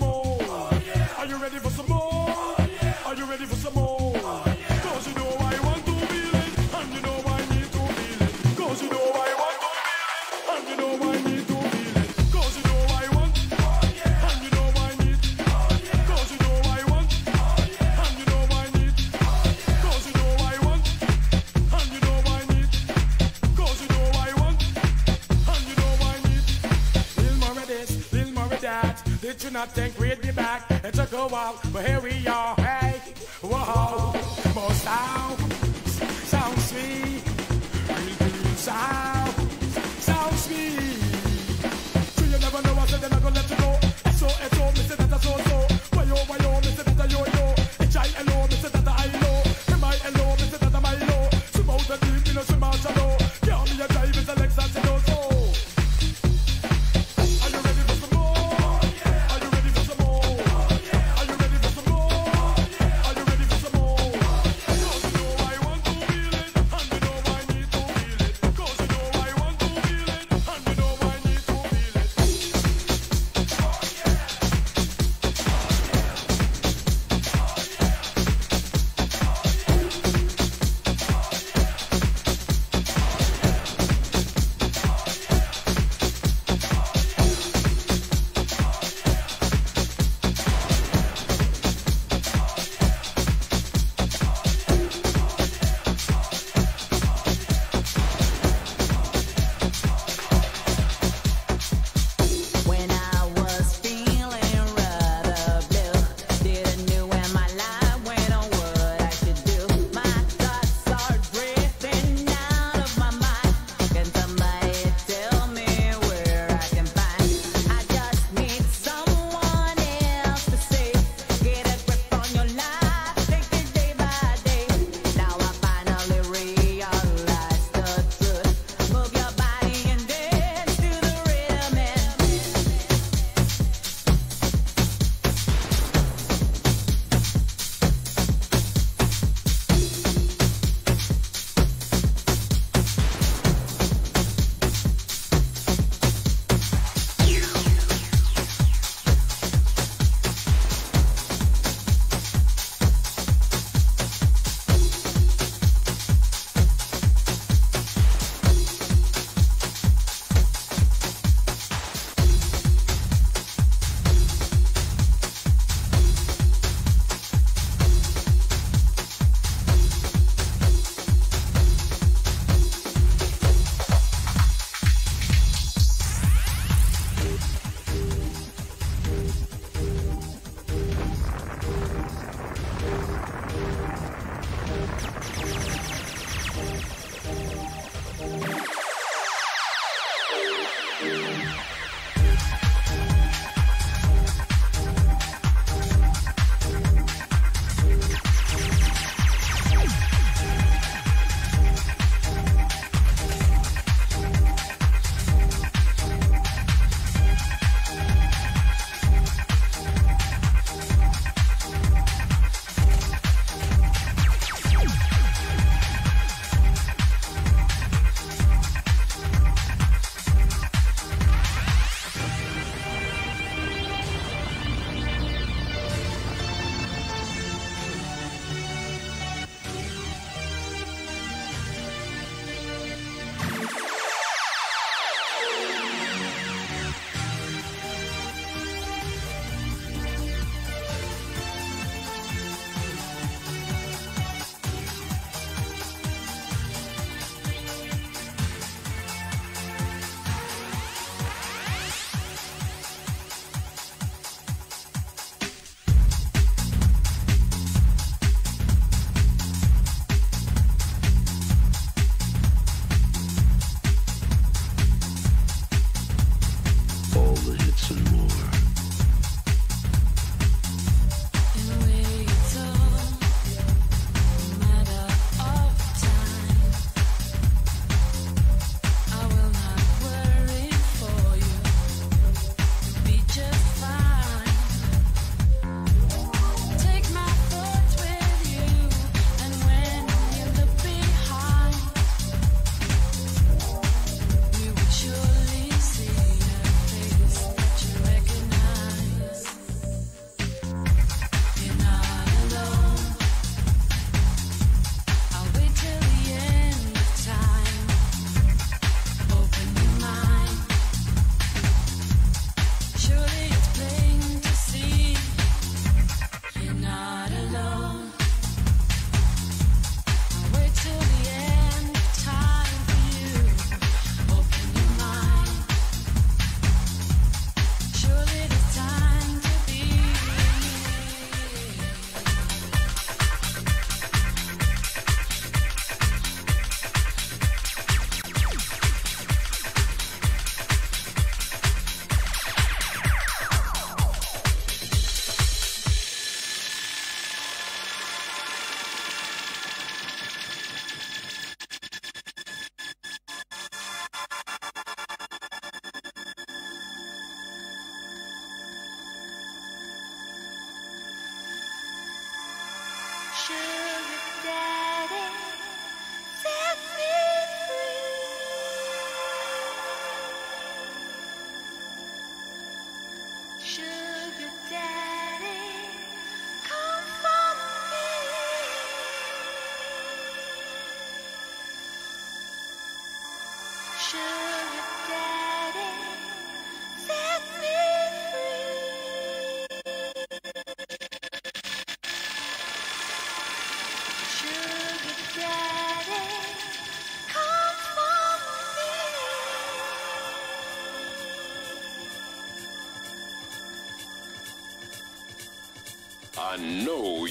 more? Oh, yeah. Are you ready for some more? Oh, yeah. Are you ready for some more? do not think we'd be back. It took a while, but here we are.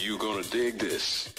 You're gonna dig this.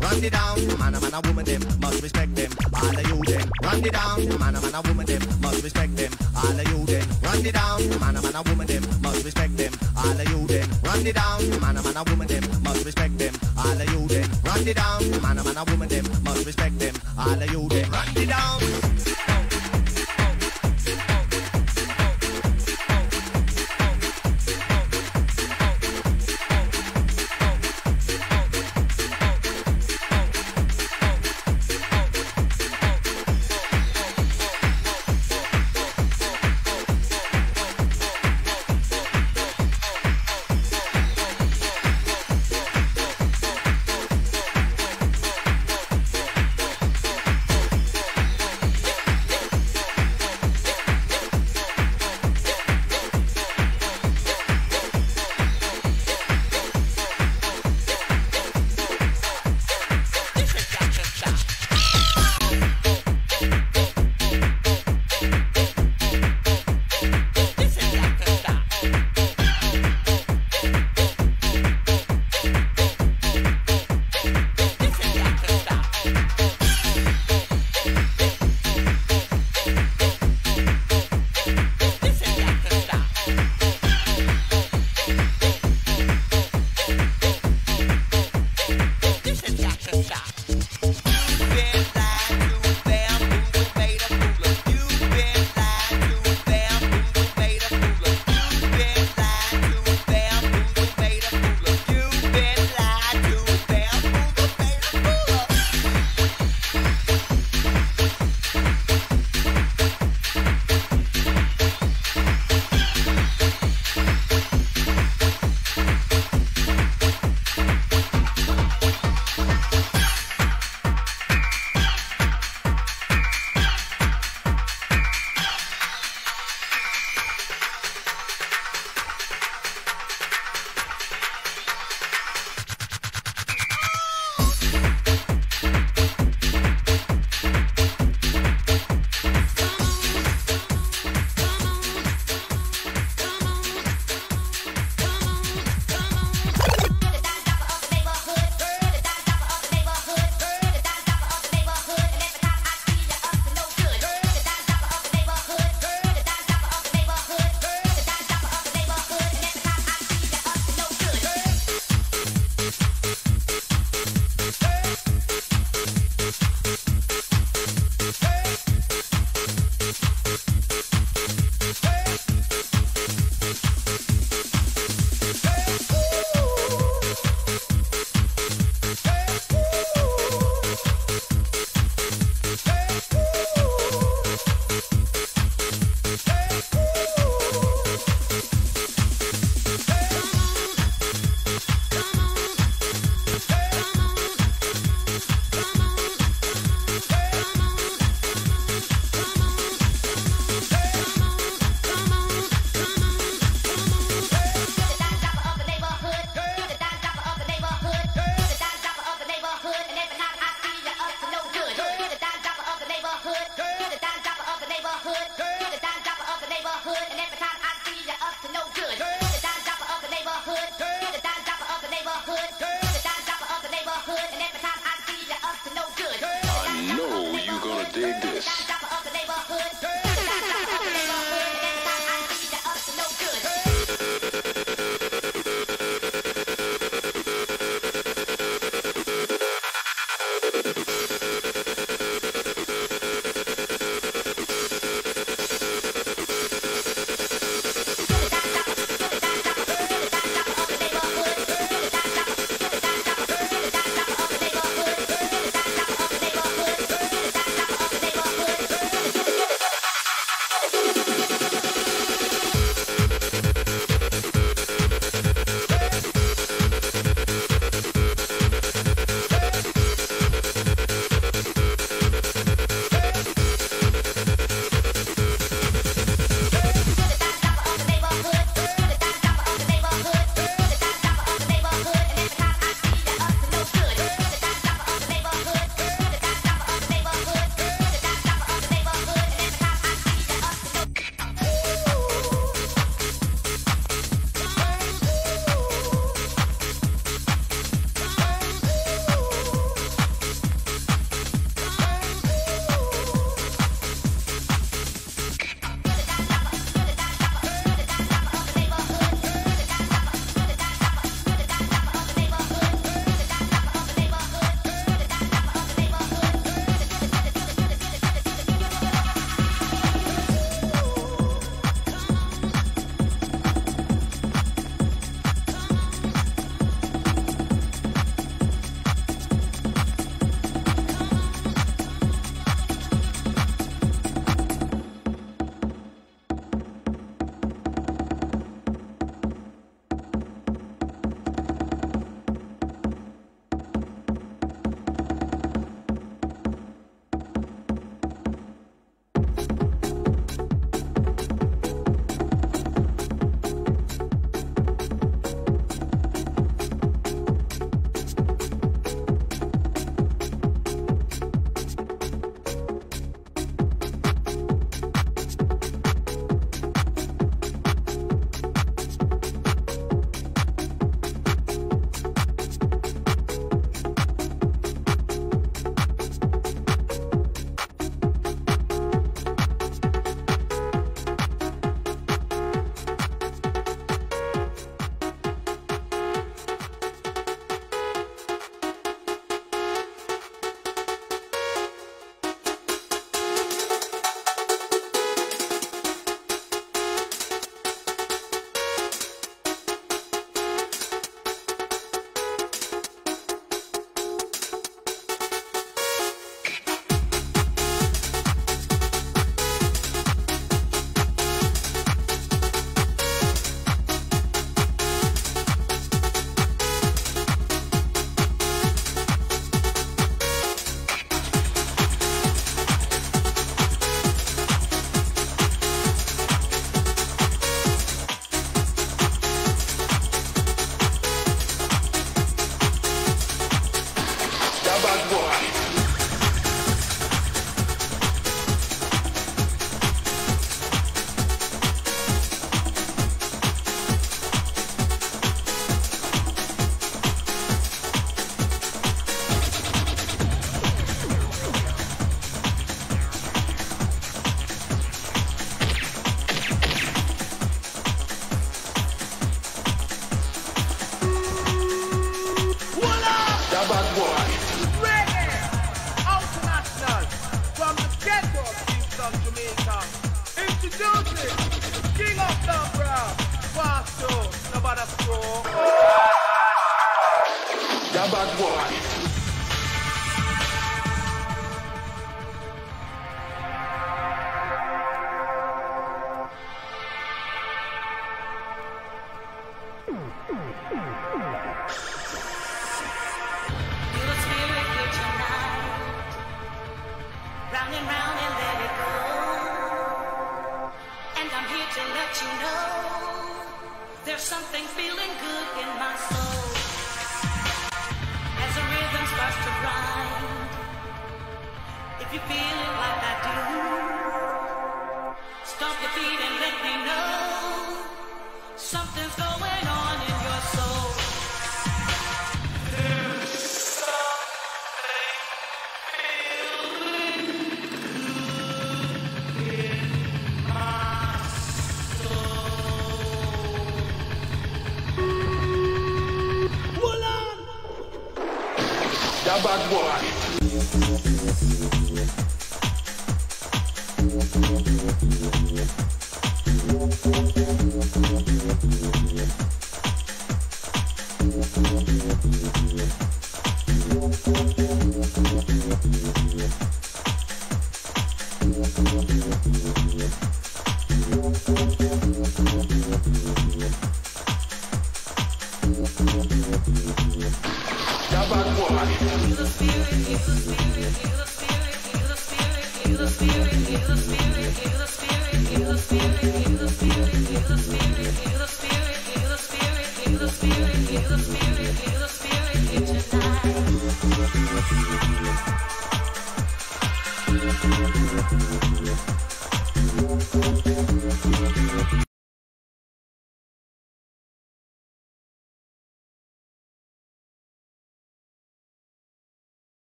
run it down. Man, a man, a woman, them must respect them. All of you them, run it down. Man, a man, a woman, them must respect them. All of you them, run it down. Man, a man, a woman, them must respect them. All of you them, run it down. Man, a man, a woman, them must respect them. All of you them, run it down. Man, a man, a woman, them must respect them. All of you then run it down.